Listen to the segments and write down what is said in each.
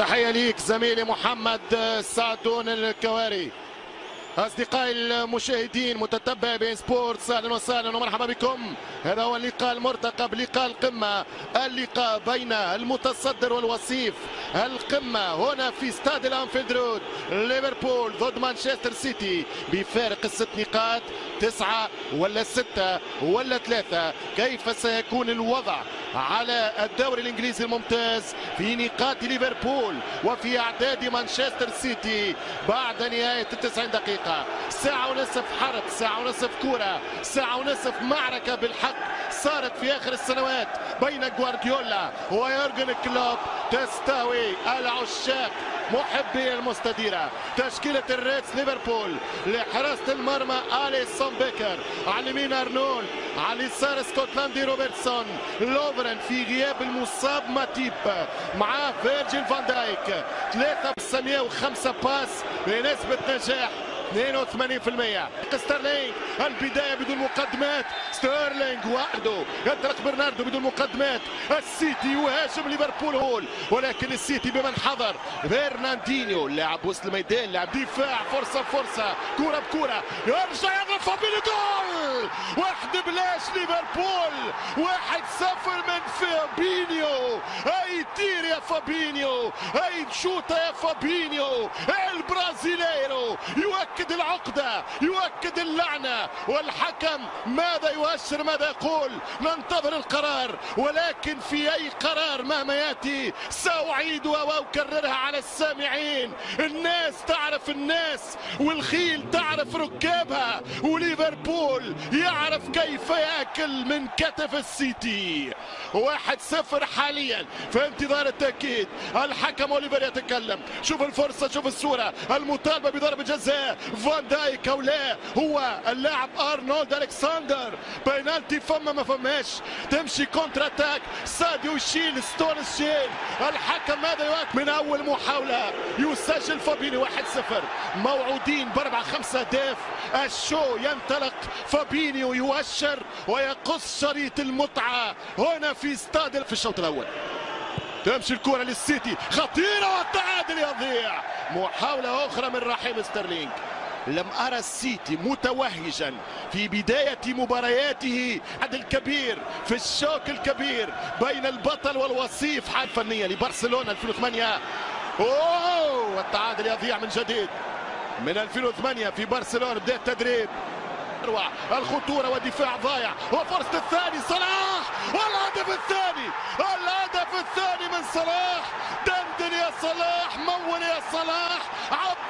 تحية ليك زميلي محمد سعدون الكواري. أصدقائي المشاهدين متتبعي beIN Sports أهلا وسهلا ومرحبا بكم. هذا هو اللقاء المرتقب لقاء القمة اللقاء بين المتصدر والوصيف. القمة هنا في استاد الأنفيلد رود ليفربول ضد مانشستر سيتي بفارق الست نقاط تسعة ولا ستة ولا ثلاثة. كيف سيكون الوضع؟ على الدوري الإنجليزي الممتاز في نقاط ليفربول وفي أعداد مانشستر سيتي بعد نهاية التسعين دقيقة. ساعة ونصف حرب ساعة ونصف كورة ساعة ونصف معركة بالحق صارت في آخر السنوات بين جوارديولا ويورجن كلوب. تستهوي العشاق محبي المستديرة. تشكيلة ال Reds ليفربول لحراسة المرمى أليسون بيكر. على اليمين أرنولد على اليسار اسكتلندي روبرتسون. لوفرن في غياب المصاب ماتيب معاه فيرجيل فان دايك. ثلاثة بالثانية وخمسة pass بنسبة نجاح 82% ستيرلينج البداية بدون مقدمات. ستيرلينج وحده ينطلق برناردو بدون مقدمات. السيتي يهاجم ليفربول هول. ولكن السيتي بمن حضر؟ فرناندينيو لاعب وسط الميدان لاعب دفاع. فرصة فرصة. كره بكره يرجع يضرب فابينيو جول واحد بلاش ليفربول. واحد صفر من فابينيو. اي tir يا فابينيو. اي شوطه يا فابينيو. ال Brasileiro. يؤكد العقدة. يؤكد اللعنة. والحكم ماذا يؤشر ماذا يقول؟ ننتظر القرار ولكن في أي قرار مهما يأتي سأعيدها وأكررها على السامعين. الناس تعرف الناس والخيل تعرف ركابها وليفربول يعرف كيف يأكل من كتف السيتي. واحد صفر حاليا في انتظار التأكيد. الحكم أوليفر يتكلم. شوف الفرصة شوف الصورة. المطالبه بضربة جزاء. فان دايك أو لا هو اللاعب أرنولد ألكسندر. بينالتي فما ما فماش تمشي contre-attaque ساديو يشيل ستون الشيل الحكم ماذا يواكب من أول محاولة. يسجل فابينيو 1-0 موعودين باربع خمسة اهداف ال show ينطلق. فابينيو يؤشر ويقص شريط المتعة. هنا في استاد في الشوط الأول. تمشي الكرة للسيتي. خطيرة والتعادل يضيع. محاولة أخرى من رحيم ستيرلينج لم أرى السيتي متوهجا في بداية مبارياته عدل كبير في ال choc الكبير بين البطل والوصيف حال فنية لبرشلونة 2008 أوه! والتعادل يضيع من جديد. من 2008 في برشلونة بداية التدريب. أروع. الخطورة ودفاع ضايع. وفرصة الثاني صلاح! والهدف الثاني! الهدف الثاني من صلاح! دندن يا صلاح! مول يا صلاح!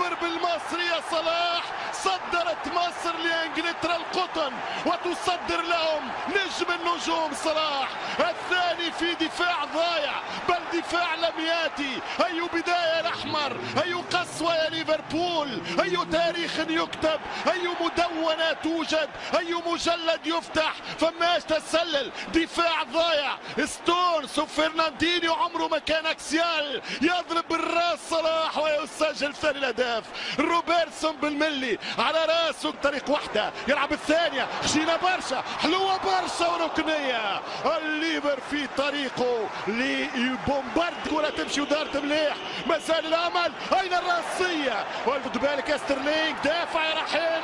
عبر بالمصري يا صلاح. صدرت مصر لإنجلترا القطن وتصدر لهم نجم النجوم صلاح. الثاني في دفاع ضايع بل دفاع لم يأتي. أي بداية الأحمر؟ أي قسوة يا ليفربول؟ أي تاريخ يكتب؟ أي مدونة توجد؟ أي مجلد يفتح؟ فماش تسلل دفاع ضايع. ستونز وفرناندينيو عمره ما كان axial. يضرب بالراس صلاح ويسجل ثاني الاهداف روبرتسون بالملي على راسه بطريق واحدة يلعب الثانية. خشينا برشا. حلوة برشا وركنيه الليفر في طريقه لبومبارد كرة تمشي ودارت مليح. مازال الأمل. أين الرأسية؟ والفت بالك سترلينج دافع يا رحيم.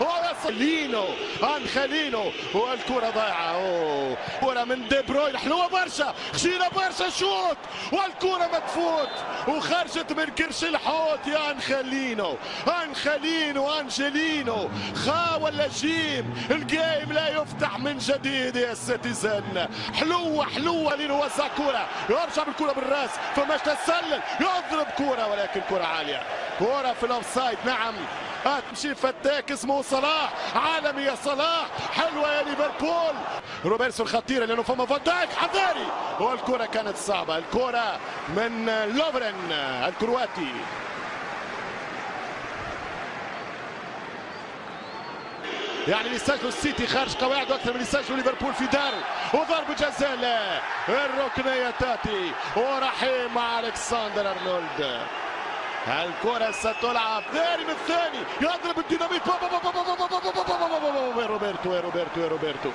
اوه يا صلاح اوه يا صلاح لينو انخلينو والكرة ضايعة. أوه. كرة من دي بروين. حلوة برشا خشينا برشا. شوط والكرة ما تفوت وخرجت من كرش الحوت. يا انخلينو انخلينو أنجلينو. خا ولا جيم. الجيم لا يفتح من جديد يا سيتيزن. حلوة حلوة لينو كوره يرجع بالكرة بالراس. فماش تسلل. يضرب كوره ولكن كرة عالية. كوره في الأوفسايد. نعم. هتمشي فتاك اسمه صلاح عالمي يا صلاح حلوة يا ليفربول. روبرتسون خطيرة لأنه فما دايك حذاري. والكرة كانت صعبة الكرة من لوفرن الكرواتي. يعني اللي سجلوا السيتي خارج قواعده أكثر من اللي سجلوا ليفربول في داره وضرب جزاء الركنية تأتي ورحيم مع ألكسندر أرنولد. الكرة ستلعب من الثاني يضرب الديناميت روبرتو يا روبرتو يا روبرتو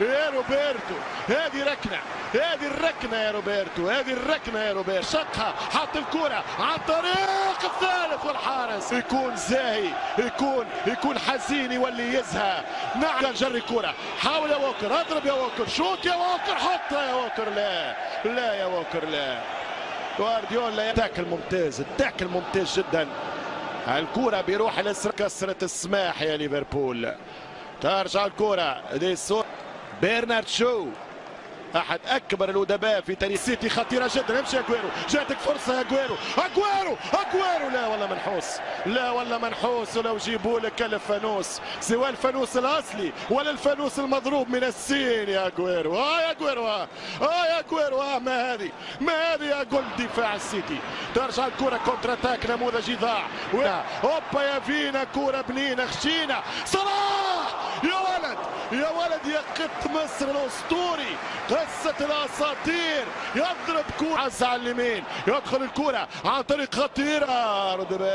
يا روبرتو هذه ركنة هذه الركنة يا روبرتو هذه الركنة يا روبرتو شقها حط الكرة عن طريق الثالث والحارس يكون زاهي يكون يكون حزين يولي يزهى نعم جري الكرة حاول يا ووكر اضرب يا ووكر shoot يا ووكر حطها يا ووكر لا لا يا ووكر لا جوارديولا ال tackle ممتاز ال tackle ممتاز جدا. الكرة بيروح الاسر كسرت السماح يا ليفربول. ترجع الكرة دي سو بيرنارد شو. أحد أكبر الأدباء في تاريخ سيتي خطيره جدا. أمشي أجويرو. جاتك فرصة يا أجويرو. أجويرو! أجويرو! لا ولا منحوس. لا ولا منحوس. ولو جيبوا لك الفانوس. سواء الفانوس الأصلي ولا الفانوس المضروب من السين يا أجويرو. آه يا أجويرو آه. آه يا أجويرو آه. ما هذه؟ ما هذه يا جول دفاع السيتي؟ ترجع الكرة contre-attaque نموذجي ضاع هوبا يا فينا كرة بنينه خشينه صلاح! يا يا ولد يا قط مصر الأسطوري قصة الأساطير. يضرب كورة. على اليمين يدخل الكورة عن طريق خطيرة.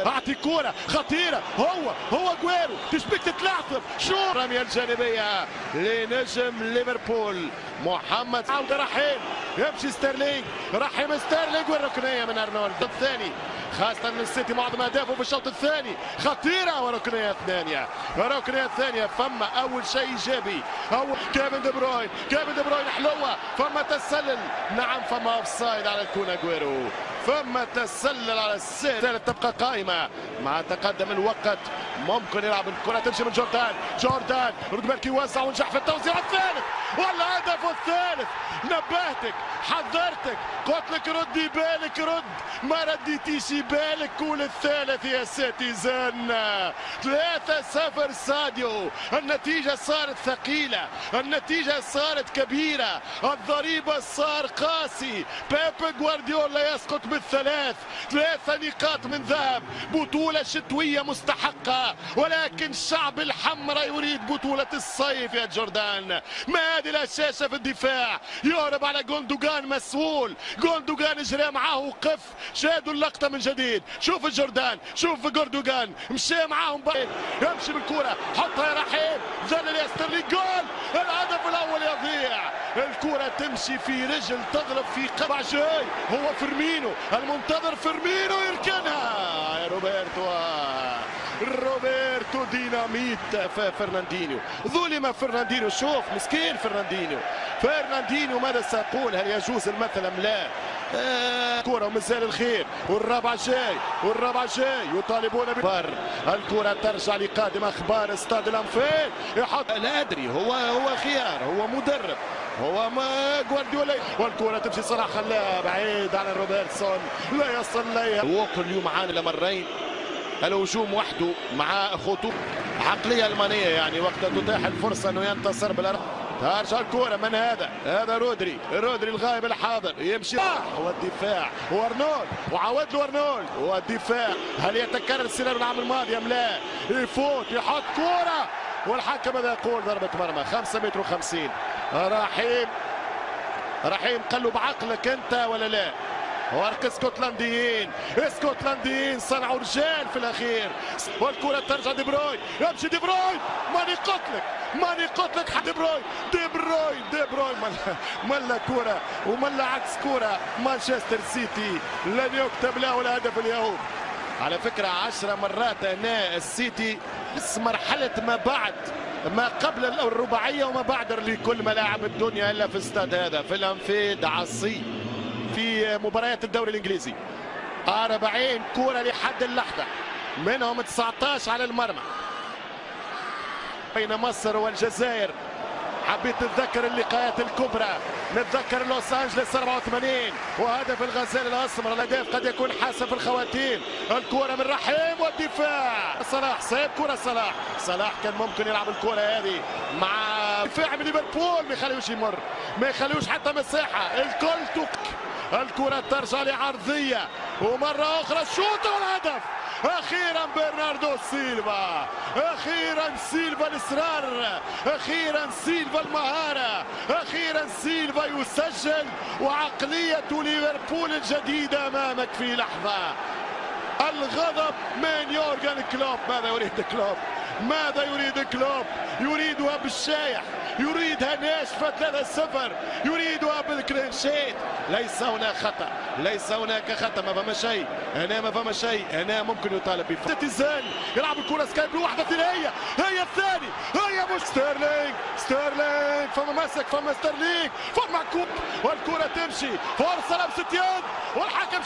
أعطي الكورة خطيرة. هو هو جويرو تشبيك تتلعثم شو رمية الجانبية لنجم ليفربول. محمد عبد الرحيم. يمشي ستيرلينج رحيم ستيرلينج والركنية من أرنولد. الثاني. خاصة من السيتي معظم أهدافه في الشوط الثاني. خطيرة وركنية ثانية ركنية ثانية فما أول شيء إيجابي. أول كيفن دي بروين. كيفن دي بروين حلوة. فما تسلل. نعم فما offside على الكون أجويرو فما تسلل على الثالث تبقى قائمة. مع تقدم الوقت. ممكن يلعب الكرة تمشي من جوردان. جوردان رد بالك يوسع ونجح في التوزيع. الثالث والهدف الثالث. نبهتك حذرتك. قلت لك ردي بالك رد. ما رديتيش بالك كول الثالث يا ساتيزان ثلاثة صفر ساديو. النتيجة صارت ثقيلة. النتيجة صارت كبيرة. الضريبة صار قاسي. بيب جوارديولا يسقط بالثلاث ثلاثة نقاط من ذهب. بطولة شتوية مستحقة ولكن الشعب الحمراء يريد بطولة الصيف يا جوردان. ما هذه الهشاشة في الدفاع؟ يهرب على جوندوجان مسؤول. جوندوجان جرى معاه وقف شاهدوا اللقطة من جديد. شوف جوندوجان شوف جوندوجان مشى معاهم بعيد يمشي بالكرة. حطها يا رحيم. ذلل يا سترلينج جول. الهدف الأول يضيع. الكرة تمشي في رجل تضرب في قبع جاي. هو فيرمينو. المنتظر فيرمينو يركنها. يا روبرتو. روبرتو ديناميت فرناندينيو. ظلم فرناندينيو. شوف مسكين فرناندينيو. فرناندينيو ماذا سأقول هل يجوز المثل أم لا؟ آه كرة ومازال الخير. والرابع جاي. والرابع جاي. يطالبون بفر الكرة ترجع لقادم أخبار استاد الأنفيل. يحط لا أدري. هو هو خيار. هو مدرب. هو ما جوارديولا. والكرة تمشي صلاح خلاها بعيد على روبرتسون. لا يصل ليها ووكر اليوم عانى لمرين. الهجوم وحده مع خطوط عقلية ألمانية يعني وقت تتاح الفرصة أنه ينتصر بالأرض. ترجع الكرة. من هذا؟ هذا رودري، رودري الغائب الحاضر. يمشي. هو الدفاع. هو ارنولد وعاود له أرنولد. هو الدفاع. هل يتكرر السيناريو العام الماضي أم لا؟ يفوت يحط كرة. والحكم ماذا يقول ضربة مرمى. 5 متر و50 رحيم. رحيم قال له بعقلك انت ولا لا؟ ورق اسكتلنديين. اسكتلنديين صنعوا رجال في الأخير. والكرة ترجع دي بروين. يمشي دي بروين. ماني قتلك. ماني قتلك دي بروين. دي بروين. دي بروين. ملا ملا كرة وملا عكس كرة. مانشستر سيتي لن يكتب له الهدف اليوم. على فكرة عشرة مرات هنا السيتي. بس مرحلة ما بعد. ما قبل الرباعية وما بعد لكل ملاعب الدنيا إلا في استاد هذا في الأنفيد عصي في مباريات الدوري الإنجليزي. 40 كوره لحد اللحظة منهم 19 على المرمى. بين مصر والجزائر. حبيت نتذكر اللقاءات الكبرى. نتذكر لوس انجلس 84 وهدف الغزال الأسمر الاهداف قد يكون حاسم في الخواتيم. الكرة من رحيم والدفاع. صلاح صيب كرة صلاح. صلاح كان ممكن يلعب الكرة هذه مع دفاع من ليفربول. ما يخليوش يمر ما يخليوش حتى مساحة. الكل تك. الكرة ترجع لعرضية. ومرة أخرى الشوط والهدف. أخيرا برناردو سيلفا. أخيرا سيلفا الإصرار. أخيرا سيلفا المهارة. أخيرا سيلفا يسجل وعقلية ليفربول الجديدة أمامك في لحظة. الغضب من يورجن كلوب. ماذا يريد كلوب؟ ماذا يريد كلوب؟ يريدها بالشايح يريدها ناشفة 3-0 يريدها بال clean sheet. ليس هناك خطأ ليس هناك خطأ. ما فما شيء. هنا ما فما شيء. هنا ممكن يطالب بفرق الزان يلعب الكرة سكايب بواحدة ثنائية هي الثاني. هي مش ستيرلينج ستيرلينج فما مسك فما ستيرلينج فما كوب والكرة تمشي. فرصة لمسة يد والحكم